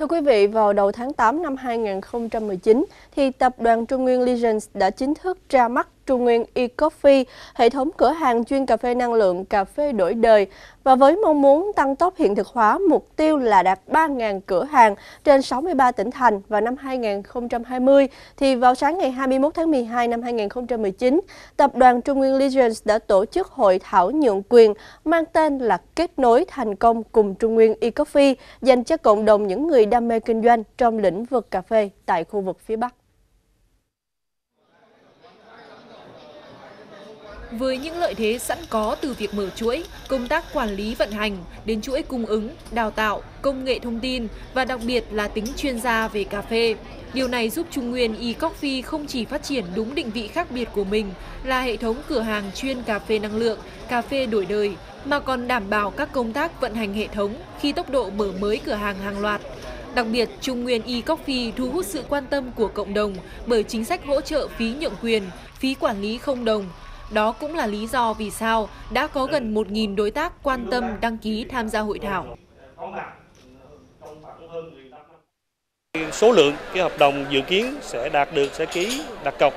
Thưa quý vị, vào đầu tháng 8 năm 2019, thì tập đoàn Trung Nguyên Legends đã chính thức ra mắt Trung Nguyên eCoffee, hệ thống cửa hàng chuyên cà phê năng lượng, cà phê đổi đời. Và với mong muốn tăng tốc hiện thực hóa mục tiêu là đạt 3.000 cửa hàng trên 63 tỉnh thành vào năm 2020, thì vào sáng ngày 21 tháng 12 năm 2019, tập đoàn Trung Nguyên Legends đã tổ chức hội thảo nhượng quyền mang tên là Kết nối thành công cùng Trung Nguyên eCoffee dành cho cộng đồng những người đam mê kinh doanh trong lĩnh vực cà phê tại khu vực phía Bắc. Với những lợi thế sẵn có từ việc mở chuỗi, công tác quản lý vận hành đến chuỗi cung ứng, đào tạo, công nghệ thông tin và đặc biệt là tính chuyên gia về cà phê. Điều này giúp Trung Nguyên e-Coffee không chỉ phát triển đúng định vị khác biệt của mình là hệ thống cửa hàng chuyên cà phê năng lượng, cà phê đổi đời, mà còn đảm bảo các công tác vận hành hệ thống khi tốc độ mở mới cửa hàng hàng loạt. Đặc biệt, Trung Nguyên e-Coffee thu hút sự quan tâm của cộng đồng bởi chính sách hỗ trợ phí nhượng quyền, phí quản lý không đồng, đó cũng là lý do vì sao đã có gần 1.000 đối tác quan tâm đăng ký tham gia hội thảo. Số lượng cái hợp đồng dự kiến sẽ đạt được sẽ ký đặt cọc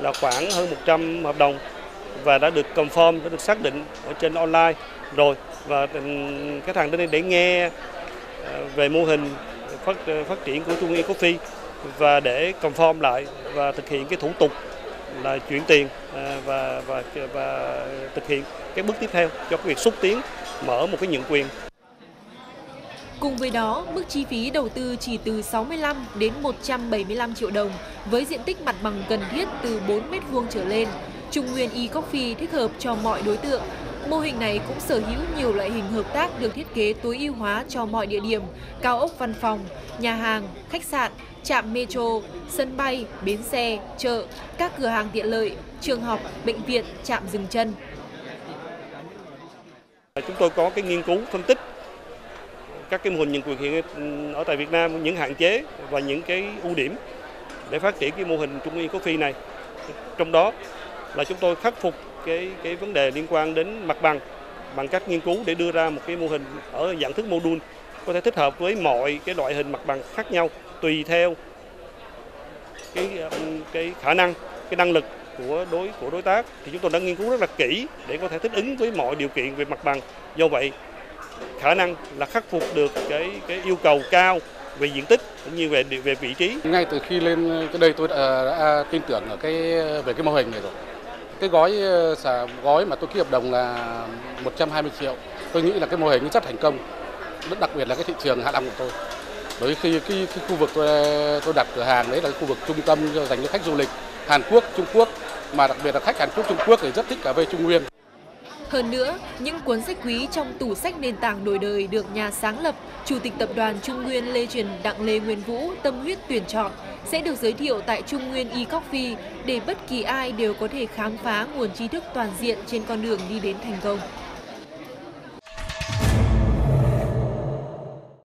là khoảng hơn 100 hợp đồng và đã được confirm, đã được xác định ở trên online rồi và ừ, khách hàng đến đây để nghe ờ, về mô hình phát phát triển của Trung Yên Coffee và để confirm lại và thực hiện cái thủ tục là chuyển tiền à, và và và thực hiện cái bước tiếp theo cho cái việc xúc tiến mở một cái nhượng quyền. Cùng với đó, mức chi phí đầu tư chỉ từ 65 đến 175 triệu đồng với diện tích mặt bằng cần thiết từ 4 mét vuông trở lên. Trung Nguyên e-Coffee thích hợp cho mọi đối tượng. Mô hình này cũng sở hữu nhiều loại hình hợp tác được thiết kế tối ưu hóa cho mọi địa điểm, cao ốc văn phòng, nhà hàng, khách sạn, trạm metro, sân bay, bến xe, chợ, các cửa hàng tiện lợi, trường học, bệnh viện, trạm dừng chân. Chúng tôi có cái nghiên cứu phân tích các cái mô hình nhân quyền hiện ở tại Việt Nam những hạn chế và những cái ưu điểm để phát triển cái mô hình trung y coffee này. Trong đó là chúng tôi khắc phục cái cái vấn đề liên quan đến mặt bằng bằng các nghiên cứu để đưa ra một cái mô hình ở dạng thức mô đun có thể thích hợp với mọi cái loại hình mặt bằng khác nhau tùy theo cái um, cái khả năng cái năng lực của đối của đối tác. Thì chúng tôi đã nghiên cứu rất là kỹ để có thể thích ứng với mọi điều kiện về mặt bằng. Do vậy khả năng là khắc phục được cái cái yêu cầu cao về diện tích cũng như về về vị trí. Ngay từ khi lên cái đây tôi đã, đã tin tưởng ở cái về cái mô hình này rồi cái gói ờ, xả gói mà tôi ký hợp đồng là 120 triệu. Tôi nghĩ là cái mô hình rất thành công. Rất đặc biệt là cái thị trường hạ long của tôi. Bởi khi cái, cái khu vực tôi tôi đặt cửa hàng đấy là khu vực trung tâm dành cho khách du lịch Hàn Quốc, Trung Quốc. Mà đặc biệt là khách Hàn Quốc, Trung Quốc thì rất thích cà phê Trung Nguyên. Hơn nữa, những cuốn sách quý trong tủ sách nền tảng đổi đời được nhà sáng lập, Chủ tịch Tập đoàn Trung Nguyên Lê Truyền Đặng Lê Nguyên Vũ tâm huyết tuyển chọn sẽ được giới thiệu tại Trung Nguyên e-Coffee để bất kỳ ai đều có thể khám phá nguồn tri thức toàn diện trên con đường đi đến thành công.